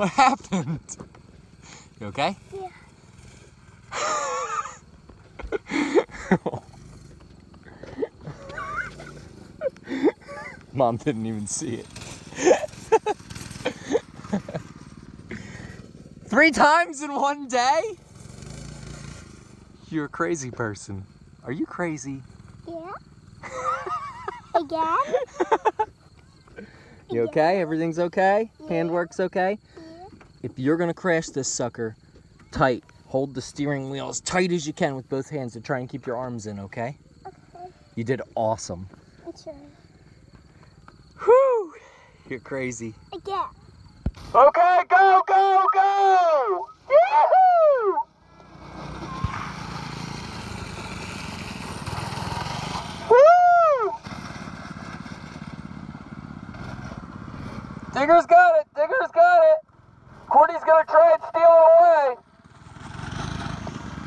What happened? You okay? Yeah. Mom didn't even see it. Three times in one day? You're a crazy person. Are you crazy? Yeah. Again? You okay? Everything's okay? Yeah. Handwork's okay? Yeah. If you're gonna crash this sucker, tight. Hold the steering wheel as tight as you can with both hands to try and keep your arms in, okay? Okay. You did awesome. I'm sorry. Whew! You're crazy. Again. Okay, go, go, go! Yahoo! Woo! Digger's got it. Digger's got it. Cordi's gonna try and steal.